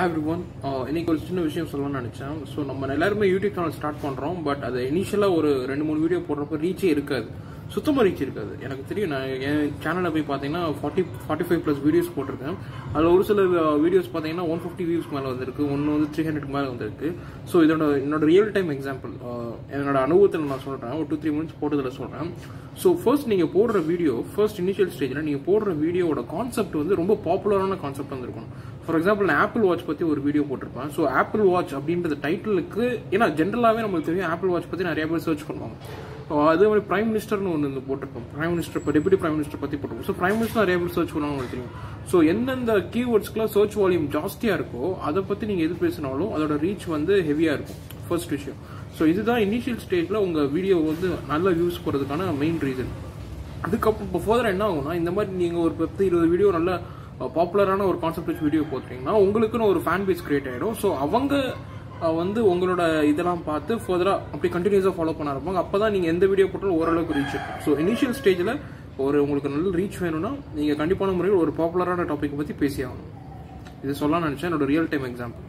Every one uh, இன்னைக்கு ஒரு சின்ன விஷயம் சொல்லணும்னு நினைச்சேன். ஸோ நம்ம எல்லாருமே யூடியூப் சேனல் ஸ்டார்ட் பண்றோம் பட் அது இனிஷியலாக ஒரு ரெண்டு மூணு வீடியோ போடுறப்ப ரீச்சே இருக்காது. சுத்தமாக ரீச் இருக்காது. எனக்கு தெரியும் நான் என் சேனலில் போய் பார்த்தீங்கன்னா forty forty five plus videos போட்டிருக்கேன். அதில் ஒரு சில uh, வீடியோஸ் பார்த்தீங்கன்னா ஒன் ஃபிஃப்டி வியூஸ் மேலே வந்திருக்கு ஒன்று வந்து த்ரீ ஹண்ட்ரட் மேலே வந்திருக்கு. ஸோ இதோட என்னோட ரியல் டைம் எக்ஸாம்பிள் என்னோட அனுபவத்தில் நான் சொல்கிறேன் ஒரு டூ த்ரீ மினிட்ஸ் போட்டதில் சொல்கிறேன் ஸோ ஃபர்ஸ்ட் நீங்கள் போடுற வீடியோ ஃபர்ஸ்ட் இனிஷியல் ஸ்டேஜில் நீங்கள் போடுற வீடியோவோட கான்செப்ட் வந்து ரொம்ப பாப்புலரான கான்செப்ட் வந்துருக்கணும் ஃபார் எக்ஸாம்பிள் நான் ஆப்பிள் வாட்ச் பற்றி ஒரு வீடியோ போட்டிருப்பேன். ஸோ ஆப்பிள் வாட்ச் அப்படின்றது டைட்டிலுக்கு ஏன்னா ஜென்ரலாகவே நம்மளுக்கு தெரியும் ஆப்பிள் வாட்ச் பற்றி நிறைய பேர் சர்ச் பண்ணுவாங்க. ஸோ அதே மாதிரி பிரைம் மினிஸ்டர்னு ஒன்று வந்து போட்டிருப்போம். பிரைம் மினிஸ்டர் இப்போ டெபுட்டி பிரைம் மினிஸ்டர் பற்றி போட்டிருப்போம். ஸோ பிரைம் மினிஸ்டர் நிறைய பேர் சர்ச் பண்ணுவாங்க உங்களுக்கு தெரியும். ஸோ எந்தெந்த கீவேர்ட்ஸ்க்குலாம் சர்ச் வால்யூம் ஜாஸ்தியாக இருக்கோ அதை பற்றி நீங்கள் எது பேசினாலும் அதோட ரீச் வந்து ஹெவியாக இருக்கும். ஃபர்ஸ்ட் விஷயம். ஸோ இதுதான் இனிஷியல் ஸ்டேஜில் உங்கள் வீடியோ வந்து நல்ல வியூஸ் போகிறதுக்கான மெயின் ரீசன் அதுக்கப்புறம் இப்போ ஃபர்தர் என்ன ஆகும்னா இந்த மாதிரி நீங்கள் ஒரு பத்து இருபது வீடியோ நல்லா பாப்புலரான ஒரு கான்செப்ட் வச்சு வீடியோ போட்டுறீங்கன்னா உங்களுக்குன்னு ஒரு ஃபேன் பேஸ் கிரியேட் ஆகிடும் ஸோ அவங்க வந்து உங்களோட இதெல்லாம் பார்த்து ஃபர்தராக அப்படி கண்டினியூஸாக ஃபாலோ பண்ண ஆரம்பிப்பாங்க. அப்போ தான் நீங்கள் எந்த வீடியோ போட்டாலும் ஓரளவுக்கு ரீச் இருக்கும். ஸோ இனிஷியல் ஸ்டேஜில் ஒரு உங்களுக்கு நல்ல ரீச் வேணும்னா நீங்கள் கண்டிப்பான முறையில் ஒரு பாப்புலரான டாப்பிக்கை பற்றி பேசி ஆகணும். இது சொல்லலாம்னு நினச்சேன். என்னோட ரியல் டைம் எக்ஸாம்பிள்